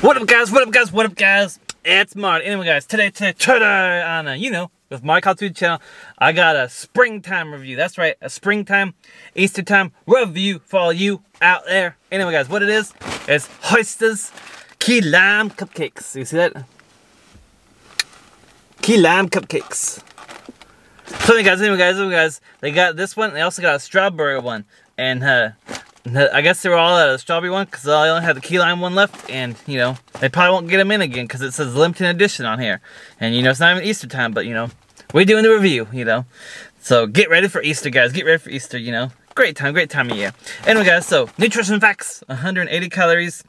What up, guys? What up, guys? What up, guys? It's Marty. Anyway, guys, today, today, today, on a, you know, with my Food channel, I got a springtime review. That's right, a springtime, Easter time review for all you out there. Anyway, guys, what it is, is Hostess Key Lime Cupcakes. You see that? Key Lime Cupcakes. So anyway, guys, anyway, guys, anyway, guys, they got this one. They also got a strawberry one. And, uh, I guess they were all out of the strawberry one because I only had the key lime one left, and you know they probably won't get them in again because it says limited edition on here, and you know it's not even Easter time, but you know we're doing the review, you know, so get ready for Easter, guys. Get ready for Easter, you know, great time, great time of year. Anyway, guys, so nutrition facts: 180 calories,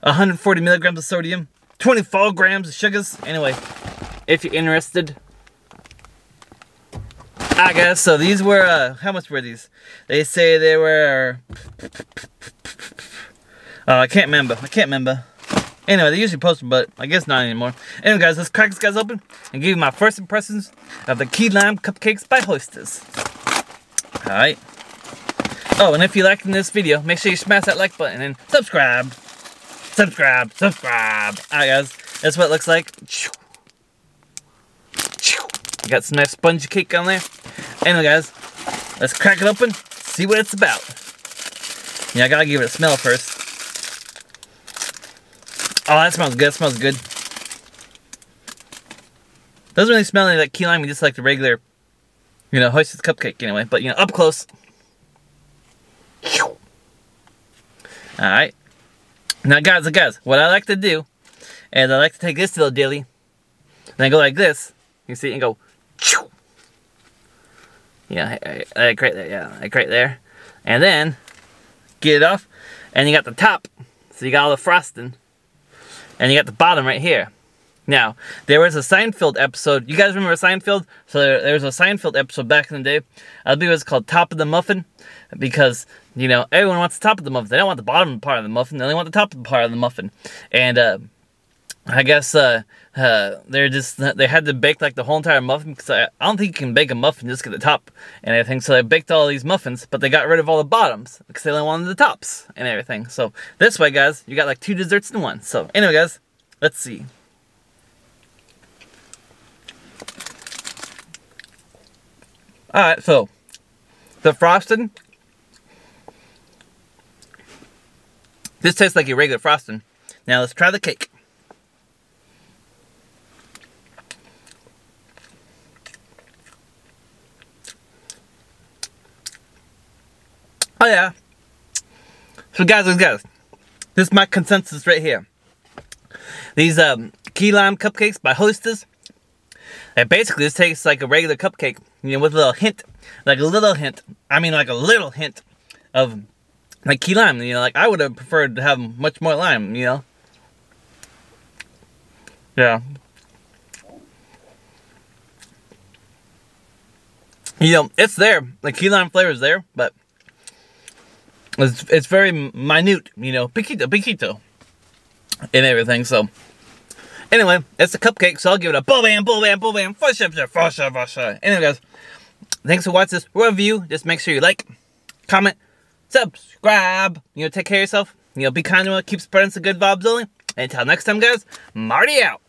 140 milligrams of sodium, 24 grams of sugars. Anyway, if you're interested, I guess so. These were uh, how much were these? They say they were. Uh, I can't remember. I can't remember. Anyway, they usually post them, but I guess not anymore. Anyway, guys, let's crack this guys open and give you my first impressions of the key lime cupcakes by Hostess. All right. Oh, and if you liked this video, make sure you smash that like button and subscribe. Subscribe. Subscribe. All right, guys. That's what it looks like. Got some nice sponge cake on there. Anyway, guys, let's crack it open, see what it's about. Yeah, I gotta give it a smell first. Oh, that smells good. That smells good. Doesn't really smell any like key lime, just like the regular, you know, Hostess cupcake anyway. But, you know, up close. Alright. Now, guys, guys, what I like to do is I like to take this little dilly, and I go like this, you see, and go yeah, like right there, yeah, like right there. And then, get it off, and you got the top. So you got all the frosting. And you got the bottom right here. Now, there was a Seinfeld episode. You guys remember Seinfeld? So there, there was a Seinfeld episode back in the day. I believe it was called Top of the Muffin. Because, you know, everyone wants the top of the muffin. They don't want the bottom part of the muffin. They only want the top part of the muffin. And, uh, I guess uh, uh, they're just they had to bake like the whole entire muffin because I, I, don't think you can bake a muffin just get the top and everything. So they baked all these muffins, but they got rid of all the bottoms because they only wanted the tops and everything. So this way, guys, you got like two desserts in one. So anyway, guys, let's see. All right, so the frosting. This tastes like a regular frosting. Now let's try the cake. Oh yeah. So guys, guys, this is my consensus right here. These um, key lime cupcakes by Hostess. It basically just tastes like a regular cupcake, you know, with a little hint, like a little hint. I mean, like a little hint of like key lime. You know, like I would have preferred to have much more lime. You know. Yeah. You know, it's there. The key lime flavor is there, but it's, it's very minute, you know, piquito, piquito, and everything. So, anyway, it's a cupcake, so I'll give it a bull bam, bull bam, bull bam, sure, for sure. Anyway, guys, thanks for watching this review. Just make sure you like, comment, subscribe. You know, take care of yourself. You know, be kind to one, keep spreading some good vibes only. Until next time, guys, Marty out.